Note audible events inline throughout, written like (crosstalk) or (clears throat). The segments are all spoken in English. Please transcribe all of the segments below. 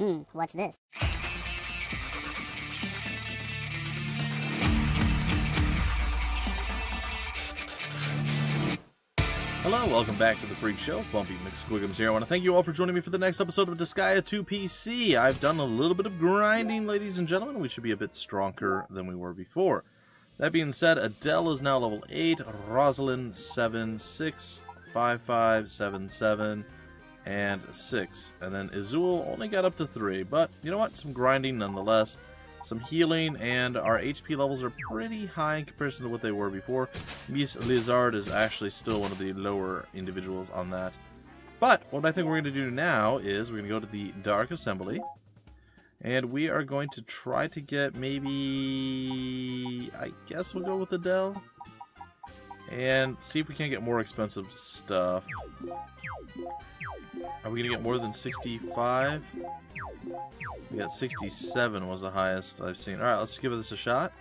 Hmm, what's this? Hello, welcome back to the Phreak Show. Bumpy McSquigums here. I want to thank you all for joining me for the next episode of Disgaea 2 PC. I've done a little bit of grinding, ladies and gentlemen. We should be a bit stronger than we were before. That being said, Adell is now level 8, Rozalin 7, 6, 5, 5, 7, 7, and 6. And then Izul only got up to 3, but you know what? Some grinding nonetheless. Some healing, and our HP levels are pretty high in comparison to what they were before. Miss Lizard is actually still one of the lower individuals on that. But what I think we're going to do now is we're going to go to the Dark Assembly. And we are going to try to get maybe... I guess we'll go with Adell. And see if we can't get more expensive stuff. Are we going to get more than 65? We got 67 was the highest I've seen. Alright, let's give this a shot.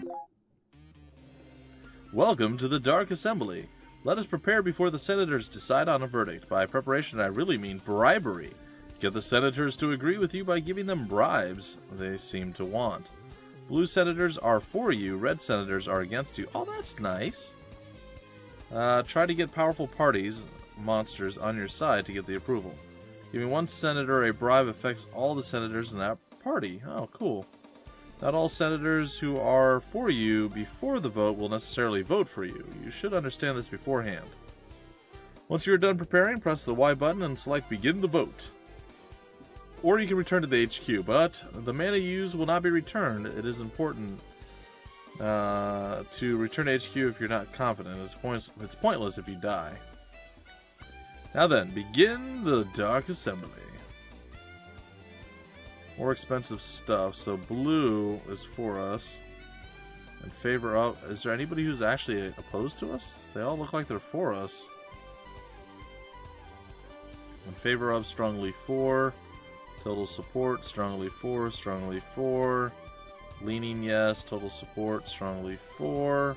Welcome to the Dark Assembly. Let us prepare before the senators decide on a verdict. By preparation, I really mean bribery. Get the senators to agree with you by giving them bribes they seem to want. Blue senators are for you, red senators are against you. Oh, that's nice. Uh, try to get powerful parties, monsters, on your side to get the approval. Giving one senator a bribe affects all the senators in that party. Oh, cool. Not all senators who are for you before the vote will necessarily vote for you. You should understand this beforehand. Once you're done preparing, press the Y button and select Begin the Vote. Or you can return to the HQ, but the mana used will not be returned. It is important uh, to return HQ if you're not confident. It's, points, it's pointless if you die. Now then, begin the Dark Assembly. More expensive stuff, so blue is for us. In favor of... Is there anybody who's actually opposed to us? They all look like they're for us. In favor of, strongly for. Total support, strongly for, strongly for. Leaning yes, total support, strongly for.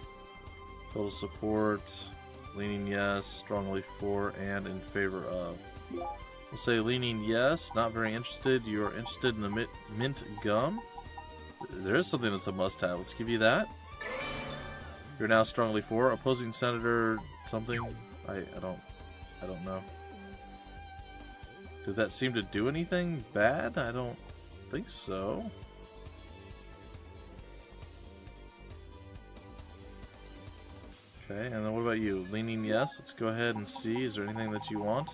Total support, leaning yes, strongly for, and in favor of. We'll say leaning yes, not very interested. You're interested in the mint, mint gum. There is something that's a must-have. Let's give you that. You're now strongly for. Opposing senator something. I, I don't I don't know. Did that seem to do anything bad? I don't think so. Okay, and then what about you? Leaning yes. Let's go ahead and see. Is there anything that you want?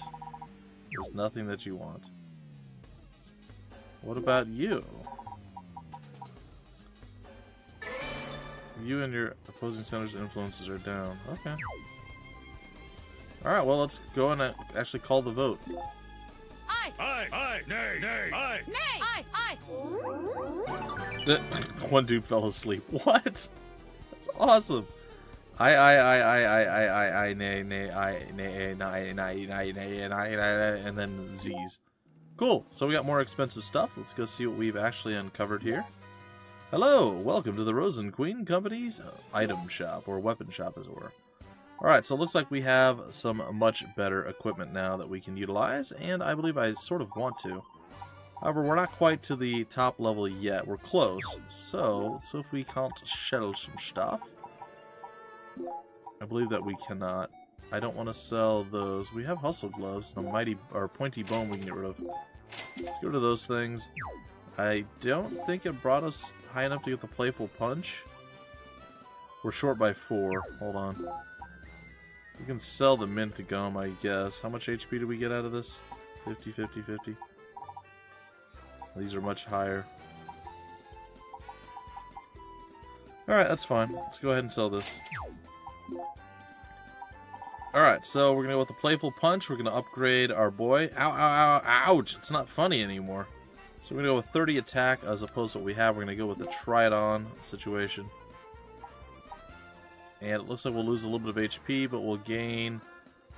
There's nothing that you want. What about you? You and your opposing center's influences are down. Okay. Alright, well, let's go and uh, actually call the vote. Aye! Aye! Aye! Nay! Nay! Aye! Nay! Aye! Aye! (laughs) One dude fell asleep. What? That's awesome. I I I I I I I I nay nay I nay nay nay nay nay nay and then Z's. Cool. So we got more expensive stuff. Let's go see what we've actually uncovered here. Hello, welcome to the Rosenqueen Company's item shop or weapon shop, as it were. All right, so it looks like we have some much better equipment now that we can utilize, and I believe I sort of want to. However, we're not quite to the top level yet. We're close, so so if we can't sell some stuff. I believe that we cannot. I don't want to sell those. We have hustle gloves a mighty or pointy bone we can get rid of. Let's get rid of those things. I don't think it brought us high enough to get the playful punch. We're short by four. Hold on. We can sell the mint gum, I guess. How much HP do we get out of this? 50, 50, 50. These are much higher. Alright, that's fine. Let's go ahead and sell this. Alright, so we're going to go with the Playful Punch. We're going to upgrade our boy. Ow, ow, ow, ouch! It's not funny anymore. So we're going to go with 30 attack as opposed to what we have. We're going to go with the Tridon situation. And it looks like we'll lose a little bit of HP, but we'll gain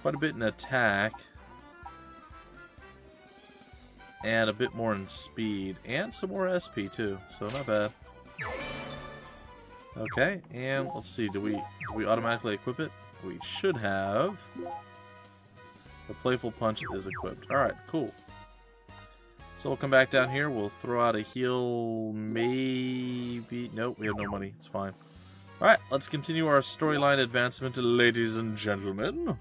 quite a bit in attack. And a bit more in speed. And some more SP too, so not bad. Okay, and let's see, do we, do we automatically equip it? We should have. The Playful Punch is equipped. Alright, cool. So we'll come back down here. We'll throw out a heal. Maybe. Nope, we have no money. It's fine. Alright, let's continue our storyline advancement, ladies and gentlemen.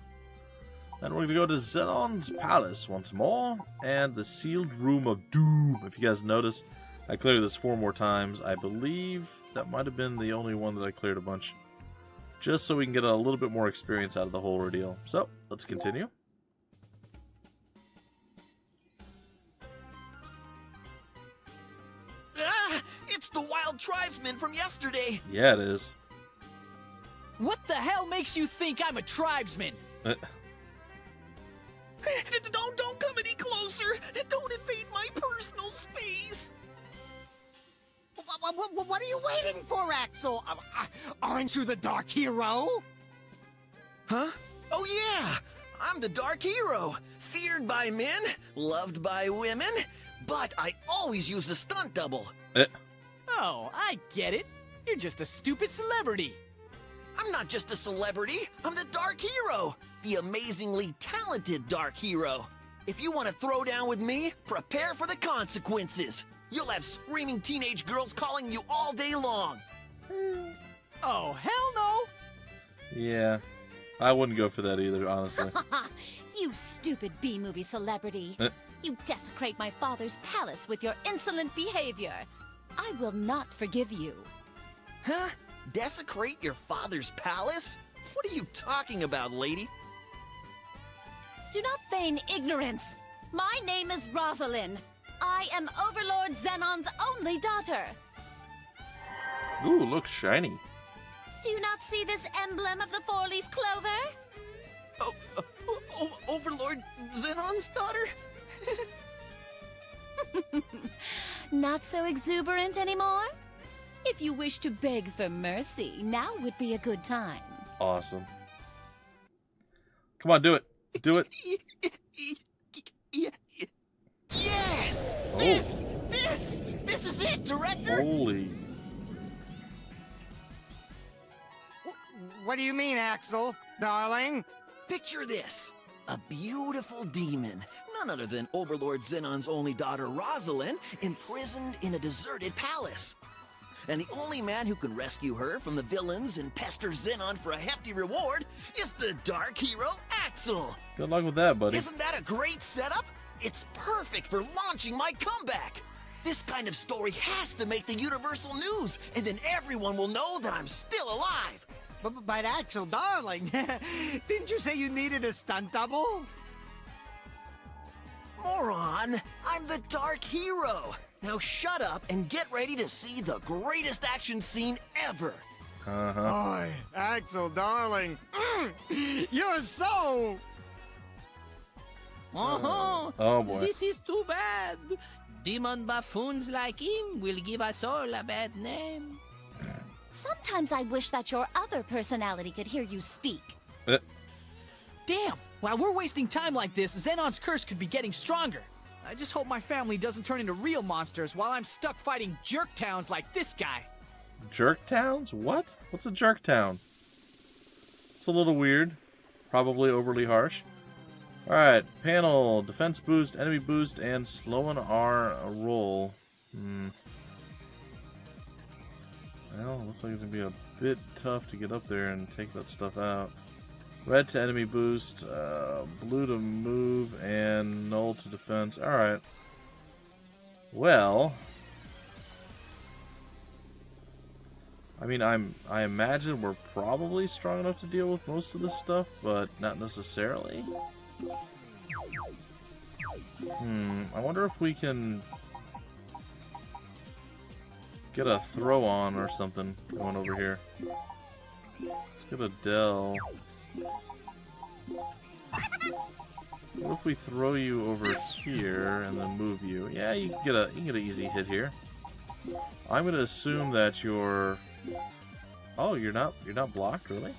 And we're going to go to Zenon's Palace once more. And the Sealed Room of Doom. If you guys notice, I cleared this four more times. I believe that might have been the only one that I cleared a bunch. Just so we can get a little bit more experience out of the whole ordeal. So, let's continue. Ah, it's the wild tribesman from yesterday. Yeah, it is. What the hell makes you think I'm a tribesman? Uh, (laughs) Don't don't come any closer. Don't invade my personal space. What, what, what are you waiting for, Axel? Uh, uh, aren't you the Dark Hero? Huh? Oh yeah, I'm the Dark Hero. Feared by men, loved by women, but I always use a stunt double. uh, Oh, I get it. You're just a stupid celebrity. I'm not just a celebrity, I'm the Dark Hero, the amazingly talented Dark Hero. If you want to throw down with me, prepare for the consequences. You'll have screaming teenage girls calling you all day long. Oh, hell no! yeah. I wouldn't go for that either, honestly. (laughs) you stupid B movie celebrity. Uh. You desecrate my father's palace with your insolent behavior. I will not forgive you. Huh? Desecrate your father's palace? What are you talking about, lady? Do not feign ignorance. My name is Rozalin. I am Overlord Zenon's only daughter. Ooh, looks shiny. Do you not see this emblem of the four leaf clover? Oh, uh, o- Overlord Zenon's daughter? (laughs) Not so exuberant anymore? If you wish to beg for mercy, now would be a good time. Awesome. Come on, do it. Do it. (laughs) Yes! Oh. This! This! This is it, Director! Holy. What do you mean, Axel, darling? Picture this a beautiful demon, none other than Overlord Zenon's only daughter Rozalin, imprisoned in a deserted palace. And the only man who can rescue her from the villains and pester Zenon for a hefty reward is the dark hero Axel. Good luck with that, buddy. Isn't that a great setup? It's perfect for launching my comeback. This kind of story has to make the universal news, and then everyone will know that I'm still alive. But, but Axel, darling, (laughs) didn't you say you needed a stunt double? Moron, I'm the Dark Hero. Now shut up and get ready to see the greatest action scene ever. Uh-huh. Boy, Axel, darling, mm, (clears throat) you're so. Uh-huh. Oh, boy. This is too bad. Demon buffoons like him will give us all a bad name. Sometimes I wish that your other personality could hear you speak. Uh, Damn! While we're wasting time like this, Zenon's curse could be getting stronger. I just hope my family doesn't turn into real monsters while I'm stuck fighting jerk towns like this guy. jerk towns? What? What's a jerk town? It's a little weird. Probably overly harsh. Alright, panel, defense boost, enemy boost, and slowing our roll. Hmm. Well, looks like it's gonna be a bit tough to get up there and take that stuff out. Red to enemy boost, uh, blue to move, and null to defense. Alright. Well, I mean, I'm I imagine we're probably strong enough to deal with most of this stuff, but not necessarily. Hmm, I wonder if we can get a throw on or something going over here. Let's get a Dell. What if we throw you over here and then move you? Yeah, you can get a you can get an easy hit here. I'm gonna assume that you're. Oh, you're not you're not blocked, really?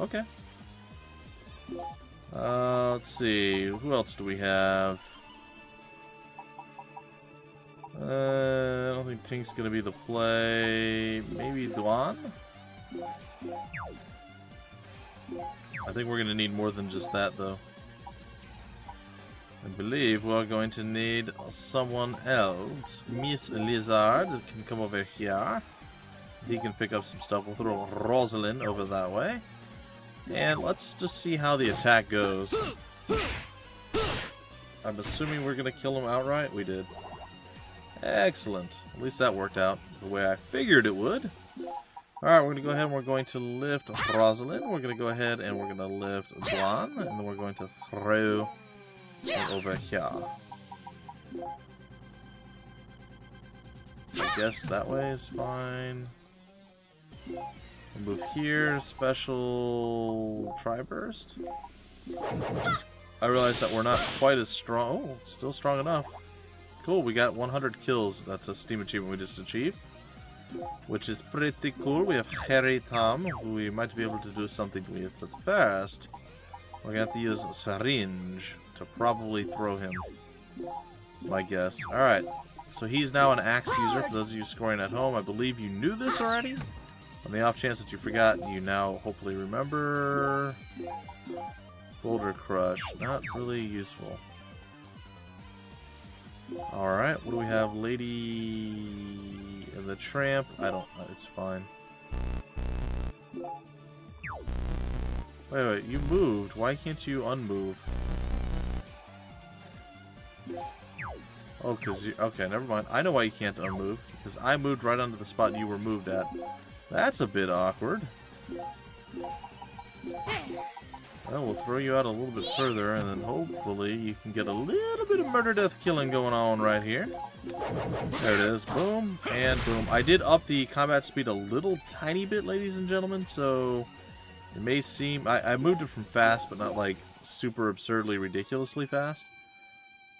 Okay. Uh, let's see. Who else do we have? Uh, I don't think Tink's gonna be the play. Maybe Duan? I think we're gonna need more than just that, though. I believe we're going to need someone else. Miss Lizard can come over here. He can pick up some stuff. We'll throw Rozalin over that way. And let's just see how the attack goes. I'm assuming we're going to kill him outright. We did. Excellent. At least that worked out the way I figured it would. Alright, we're going to go ahead and we're going to lift Rozalin. We're going to go ahead and we're going to lift Blonde. And then we're going to throw over here. I guess that way is fine. We'll move here, special tri-burst. I realize that we're not quite as strong. Oh, still strong enough. Cool, we got 100 kills. That's a Steam achievement we just achieved. Which is pretty cool. We have Harry Tom, who we might be able to do something with. But first, we're going to have to use Syringe to probably throw him. My guess. Alright, so he's now an axe user. For those of you scoring at home, I believe you knew this already. On the off chance that you forgot, you now hopefully remember. Boulder Crush, not really useful. Alright, what do we have? Lady and the Tramp. I don't know, it's fine. Wait, wait, you moved. Why can't you unmove? Oh, because you... Okay, never mind. I know why you can't unmove. Because I moved right onto the spot you were moved at. That's a bit awkward. Well, we'll throw you out a little bit further, and then hopefully you can get a little bit of murder-death killing going on right here. There it is. Boom, and boom. I did up the combat speed a little tiny bit, ladies and gentlemen, so it may seem... I, I moved it from fast, but not, like, super absurdly, ridiculously fast.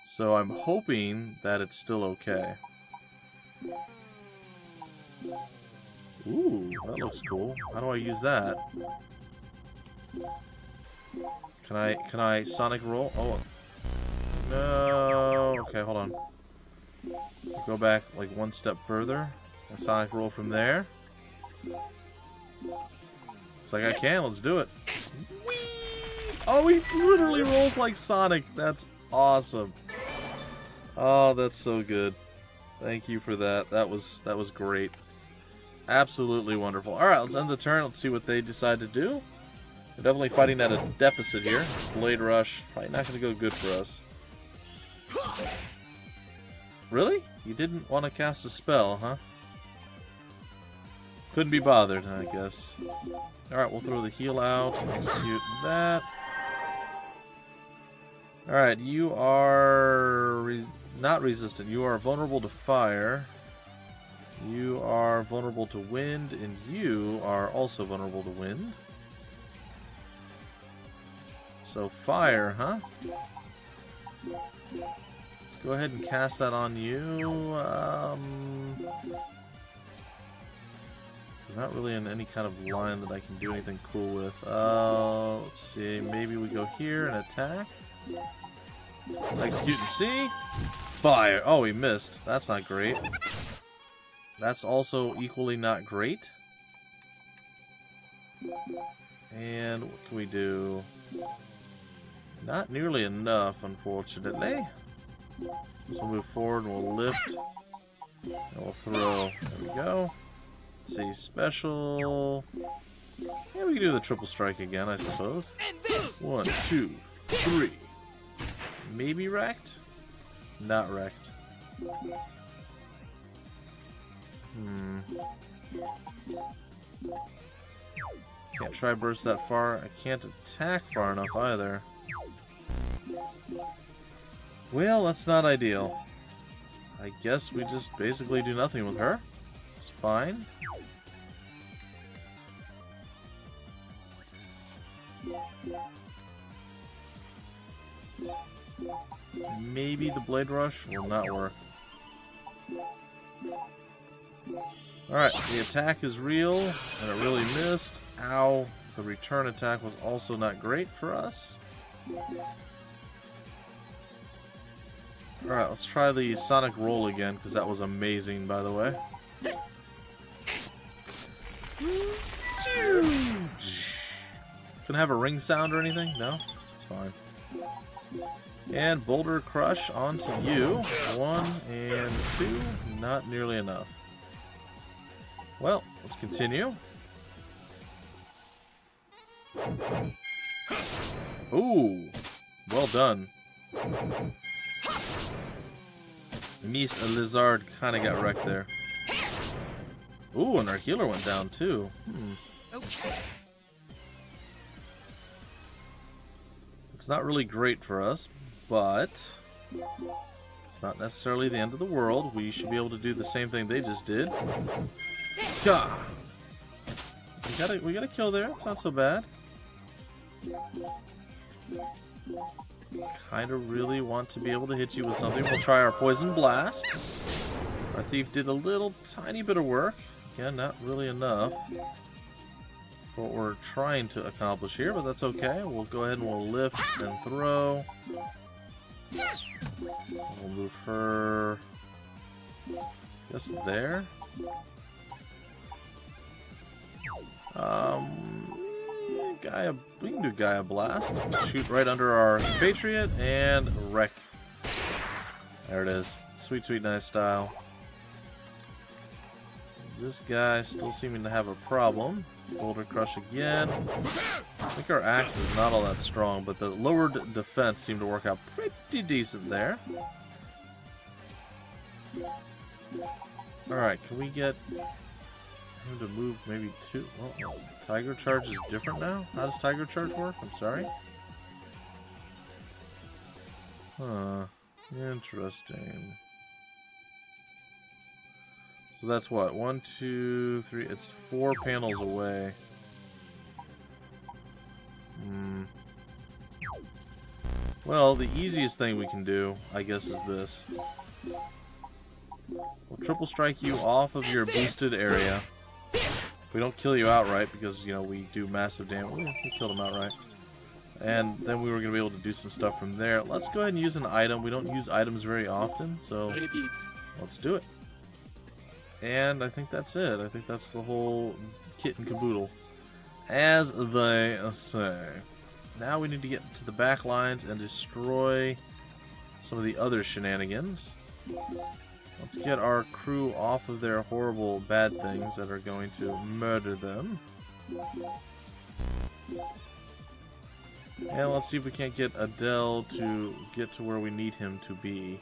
So I'm hoping that it's still okay. Ooh, that looks cool. How do I use that? Can I can I sonic roll? Oh no. Okay, hold on. Go back like one step further. A sonic roll from there. It's like I can. Let's do it. Whee! Oh, he literally rolls like Sonic. That's awesome. Oh, that's so good. Thank you for that. That was that was great. Absolutely wonderful. All right, let's end the turn. Let's see what they decide to do. We're definitely fighting at a deficit here. Blade Rush, probably not going to go good for us. Really? You didn't want to cast a spell, huh? Couldn't be bothered, I guess. Alright, we'll throw the heal out, execute that. Alright, you are re not resistant. You are vulnerable to fire. You are vulnerable to wind, and you are also vulnerable to wind. So fire, huh? Let's go ahead and cast that on you. Um, not really in any kind of line that I can do anything cool with. Uh, let's see. Maybe we go here and attack. Let's execute and see. Fire. Oh, he missed. That's not great. That's also equally not great. And what can we do? Not nearly enough, unfortunately. So we'll move forward and we'll lift. And we'll throw. There we go. Let's see, special. Yeah, we can do the triple strike again, I suppose. One, two, three. Maybe wrecked? Not wrecked. Hmm. Can't try burst that far. I can't attack far enough either. Well, that's not ideal. I guess we just basically do nothing with her. It's fine. Maybe the Blade Rush will not work. Alright, the attack is real, and it really missed. Ow. The return attack was also not great for us. Alright, let's try the Sonic Roll again, because that was amazing, by the way. Can have a ring sound or anything? No? It's fine. And Boulder Crush onto you. One and two. Not nearly enough. Well, let's continue. Ooh, well done. Miss Lizard kind of got wrecked there. Ooh, and our healer went down too. Hmm. Okay. It's not really great for us, but it's not necessarily the end of the world. We should be able to do the same thing they just did. We got a we got a kill there. It's not so bad. Kind of really want to be able to hit you with something. We'll try our poison blast. Our thief did a little tiny bit of work. Again, not really enough what we're trying to accomplish here, but that's okay. We'll go ahead and we'll lift and throw. We'll move her just there. Um, Gaia, we can do Gaia Blast. Shoot right under our Patriot and wreck. There it is. Sweet, sweet, nice style. This guy still seeming to have a problem. Boulder Crush again. I think our axe is not all that strong, but the lowered defense seemed to work out pretty decent there. Alright, can we get him to move maybe two? Well, Tiger Charge is different now? How does Tiger Charge work? I'm sorry. Huh. Interesting. So that's what? One, two, three. It's four panels away. Hmm. Well, the easiest thing we can do, I guess, is this. We'll triple strike you off of your boosted area. We don't kill you outright because, you know, we do massive damage. We killed him outright. And then we were going to be able to do some stuff from there. Let's go ahead and use an item. We don't use items very often, so let's do it. And I think that's it. I think that's the whole kit and caboodle. As they say. Now we need to get to the back lines and destroy some of the other shenanigans. Let's get our crew off of their horrible bad things that are going to murder them. And let's see if we can't get Adell to get to where we need him to be.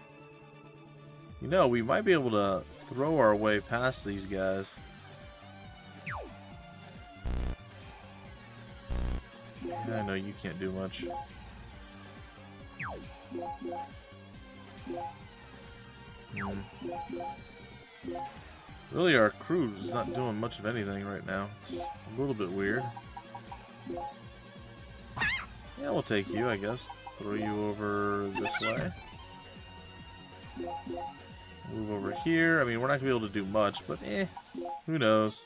You know, we might be able to throw our way past these guys. I know you can't do much. Hmm. Really, our crew is not doing much of anything right now. It's a little bit weird. Yeah, we'll take you, I guess. Throw you over this way. Move over here. I mean, we're not going to be able to do much, but eh, who knows.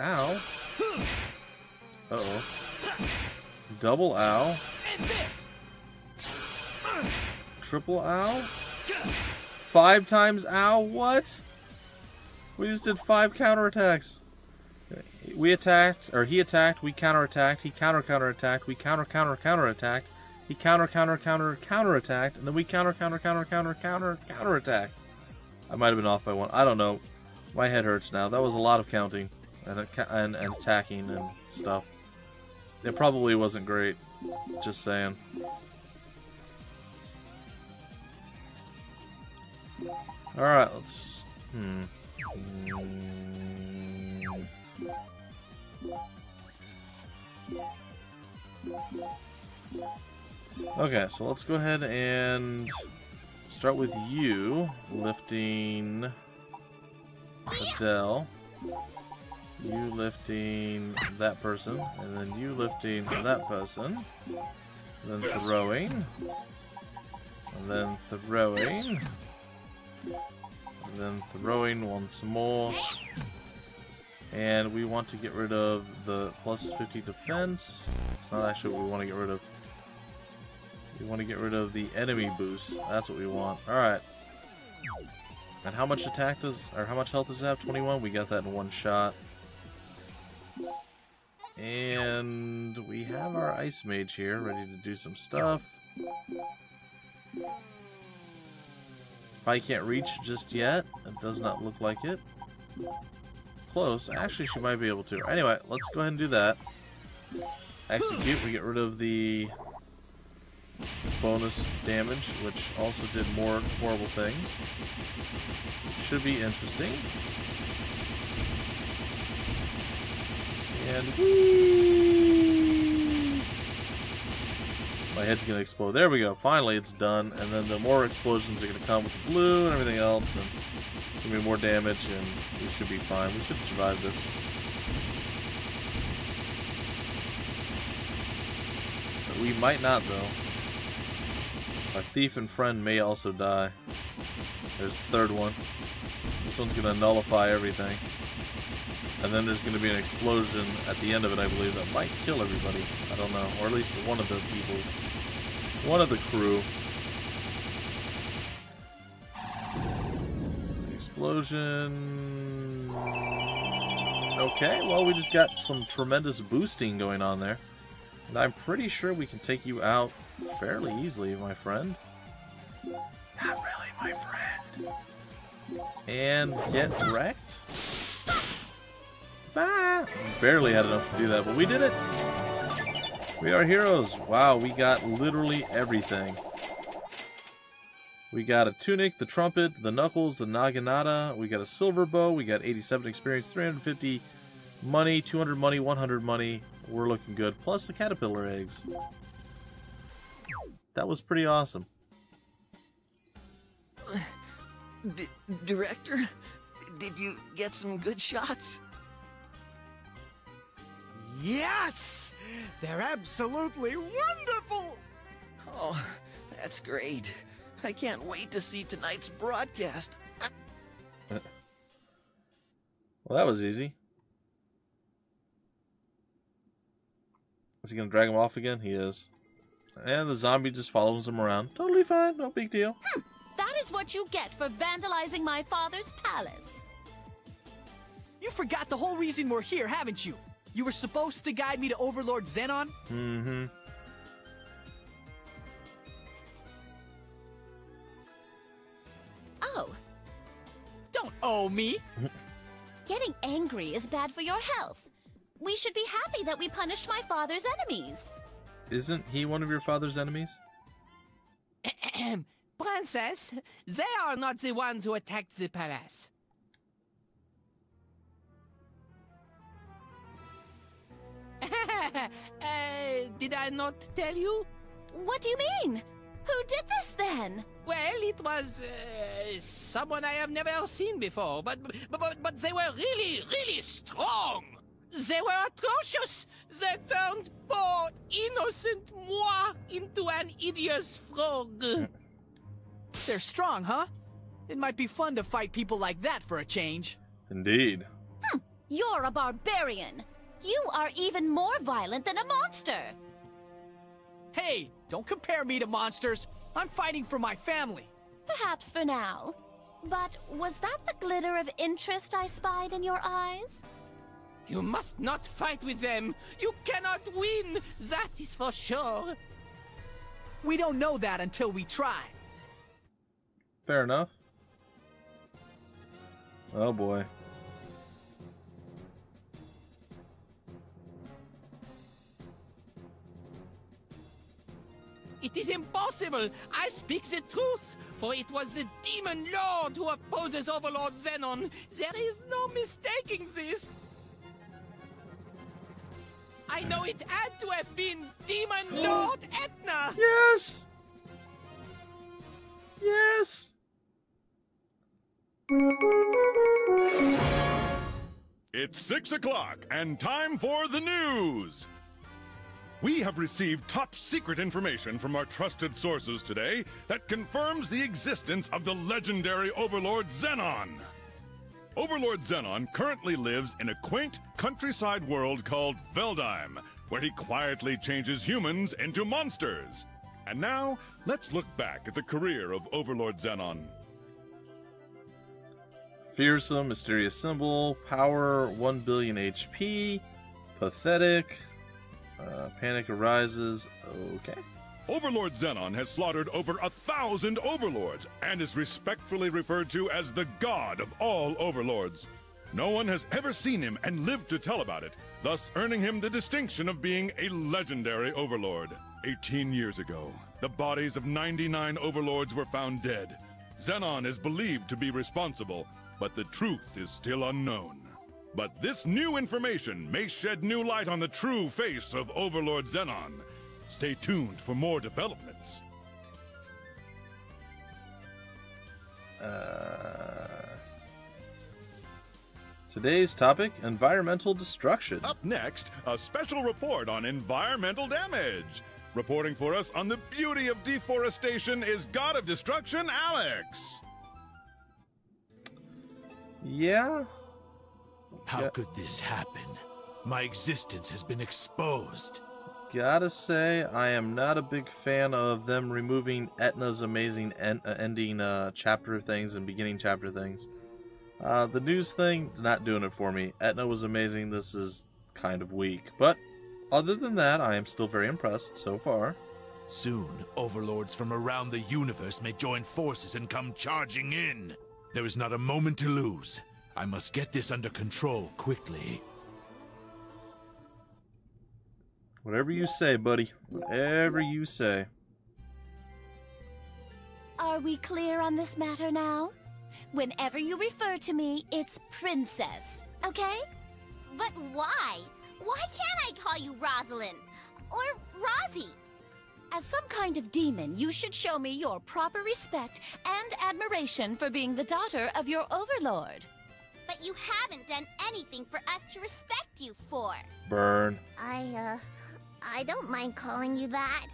Ow. Uh-oh. Double ow. Triple ow? Five times ow? What? We just did five counterattacks. We attacked, or he attacked, we counterattacked, he counter counterattacked, we counter counter counterattacked, he counter, counter, counter, counter attacked, and then we counter, counter, counter, counter, counter, counter attack. I might have been off by one. I don't know. My head hurts now. That was a lot of counting and, and, and attacking and stuff. It probably wasn't great. Just saying. Alright, let's... Hmm. Okay, so let's go ahead and start with you lifting Adell. You lifting that person, and then you lifting that person. Then throwing. And then throwing. Then throwing once more. And we want to get rid of the plus 50 defense. It's not actually what we want to get rid of. We want to get rid of the enemy boost. That's what we want. Alright. And how much attack does, or how much health does it have? 21? We got that in one shot. And we have our Ice Mage here, ready to do some stuff. Probably can't reach just yet. It does not look like it. Close. Actually, she might be able to. Anyway, let's go ahead and do that. Execute. We get rid of the bonus damage, which also did more horrible things. Should be interesting. And whee! My head's gonna explode. There we go. Finally, it's done. And then the more explosions are gonna come with the blue and everything else, and it's gonna be more damage, and we should be fine. We should survive this. But we might not, though. Our thief and friend may also die. There's the third one. This one's gonna nullify everything. And then there's gonna be an explosion at the end of it, I believe, that might kill everybody. I don't know. Or at least one of the people's. One of the crew. Explosion. Okay, well, we just got some tremendous boosting going on there. And I'm pretty sure we can take you out fairly easily, my friend. Not really, my friend. And get wrecked? Barely had enough to do that, but we did it. We are heroes. Wow, we got literally everything. We got a tunic, the trumpet, the knuckles, the naginata. We got a silver bow. We got 87 experience, 350 money, 200 money, 100 money. We're looking good. Plus the caterpillar eggs. That was pretty awesome. D director, did you get some good shots? Yes! They're absolutely wonderful! Oh, that's great. I can't wait to see tonight's broadcast. Well, that was easy. Is he gonna drag him off again? He is. And the zombie just follows him around. Totally fine, no big deal. Hmm, that is what you get for vandalizing my father's palace. You forgot the whole reason we're here, haven't you? You were supposed to guide me to Overlord Zenon? Mm-hmm. Oh, Don't owe me. (laughs) getting angry is bad for your health. We should be happy that we punished my father's enemies. Isn't he one of your father's enemies? (clears throat) Princess, they are not the ones who attacked the palace. (laughs) uh, did I not tell you? What do you mean? Who did this then? Well, it was uh, someone I have never seen before, but, but but but they were really, really strong. They were atrocious. They turned poor innocent moi into an hideous frog. (laughs) They're strong, huh? It might be fun to fight people like that for a change. Indeed. You're a barbarian. You are even more violent than a monster. Hey, don't compare me to monsters. I'm fighting for my family. Perhaps for now. But was that the glitter of interest I spied in your eyes? You must not fight with them. You cannot win. That is for sure. We don't know that until we try. Fair enough. Oh boy. It is impossible. I speak the truth, for it was the demon lord who opposes Overlord Zenon. There is no mistaking this. I know it had to have been Demon (gasps) Lord Etna. Yes! Yes! It's six o'clock and time for the news. We have received top secret information from our trusted sources today that confirms the existence of the legendary Overlord Zenon. Overlord Zenon currently lives in a quaint countryside world called Veldime, where he quietly changes humans into monsters. And now, let's look back at the career of Overlord Zenon. Fearsome, mysterious symbol, power 1 billion HP, Pathetic. Uh, panic arises. Okay. Overlord Zenon has slaughtered over a thousand overlords and is respectfully referred to as the god of all overlords. No one has ever seen him and lived to tell about it, thus earning him the distinction of being a legendary overlord. 18 years ago, the bodies of 99 overlords were found dead. Zenon is believed to be responsible, but the truth is still unknown. But this new information may shed new light on the true face of Overlord Zenon. Stay tuned for more developments. Uh, today's topic environmental destruction. Up next, a special report on environmental damage. Reporting for us on the beauty of deforestation is God of Destruction, Alex. Yeah? How Yeah. could this happen? My existence has been exposed. Gotta say, I am not a big fan of them removing Etna's amazing en- uh, ending uh, chapter things and beginning chapter things. Uh, the news thing is not doing it for me. Etna was amazing. This is kind of weak. But other than that, I am still very impressed so far. Soon, overlords from around the universe may join forces and come charging in. There is not a moment to lose. I must get this under control quickly. Whatever you say, buddy. Whatever you say. Are we clear on this matter now? Whenever you refer to me, it's Princess, okay? But why? Why can't I call you Rozalin? Or Rosie? As some kind of demon, you should show me your proper respect and admiration for being the daughter of your overlord. But you haven't done anything for us to respect you for. Burn. I, uh, I don't mind calling you that.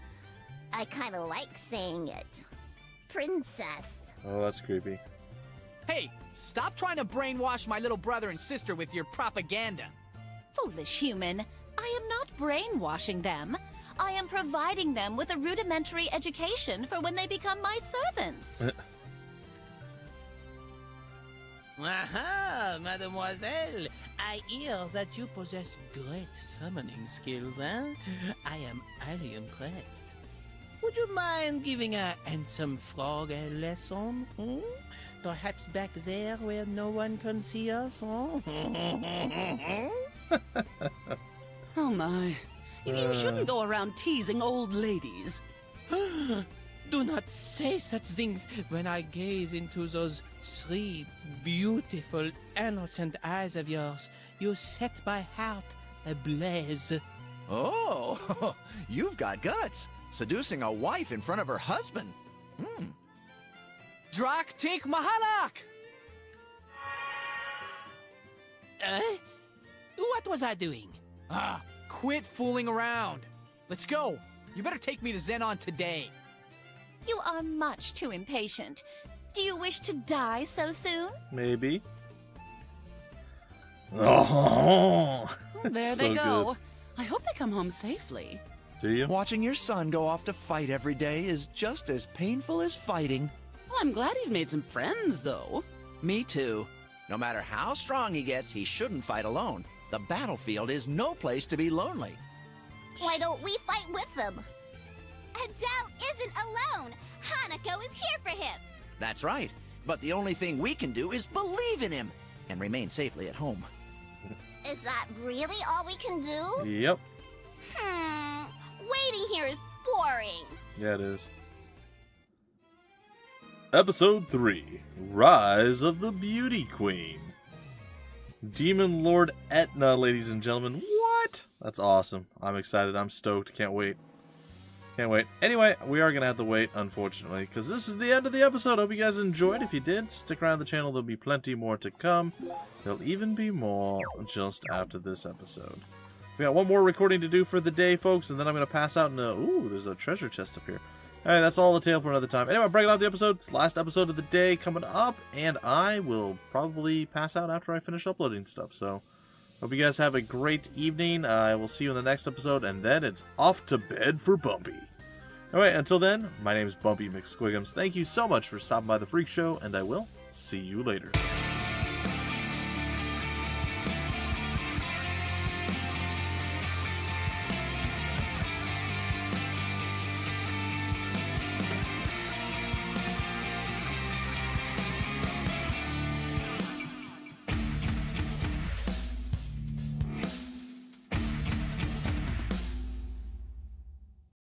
I kinda like saying it. Princess. Oh, that's creepy. Hey, stop trying to brainwash my little brother and sister with your propaganda. Foolish human, I am not brainwashing them. I am providing them with a rudimentary education for when they become my servants. (laughs) Aha, mademoiselle. I hear that you possess great summoning skills, eh? I am highly impressed. Would you mind giving a handsome frog a lesson? Hmm? Perhaps back there where no one can see us? huh? (laughs) Oh my. You, you shouldn't go around teasing old ladies. (gasps) (gasps) Do not say such things when I gaze into those three beautiful, innocent eyes of yours. You set my heart ablaze. Oh, (laughs) you've got guts. Seducing a wife in front of her husband. Hmm. Drak Tink Mahalak! Uh? What was I doing? Ah, quit fooling around. Let's go. You better take me to Zenon today. You are much too impatient. Do you wish to die so soon? Maybe. (laughs) Oh, There so they good. go. I hope they come home safely. Do you? Watching your son go off to fight every day is just as painful as fighting. Well, I'm glad he's made some friends, though. Me too. No matter how strong he gets, he shouldn't fight alone. The battlefield is no place to be lonely. Why don't we fight with them? Adell isn't alone. Hanako is here for him. That's right. But the only thing we can do is believe in him and remain safely at home. Is that really all we can do? Yep. Hmm. Waiting here is boring. Yeah, it is. Episode 3 Rise of the Beauty Queen. Demon Lord Etna, ladies and gentlemen. What? That's awesome. I'm excited. I'm stoked. Can't wait. Can't wait. Anyway, we are going to have to wait, unfortunately, because this is the end of the episode. Hope you guys enjoyed. If you did, stick around the channel. There'll be plenty more to come. There'll even be more just after this episode. We got one more recording to do for the day, folks, and then I'm going to pass out and, ooh, there's a treasure chest up here. Alright, that's all the tale for another time. Anyway, breaking off the episode. It's the last episode of the day coming up, and I will probably pass out after I finish uploading stuff, so hope you guys have a great evening. Uh, I will see you in the next episode, and then it's off to bed for Bumpy. Alright, until then, my name is Bumpy McSquigums. Thank you so much for stopping by the Phreak Show, and I will see you later.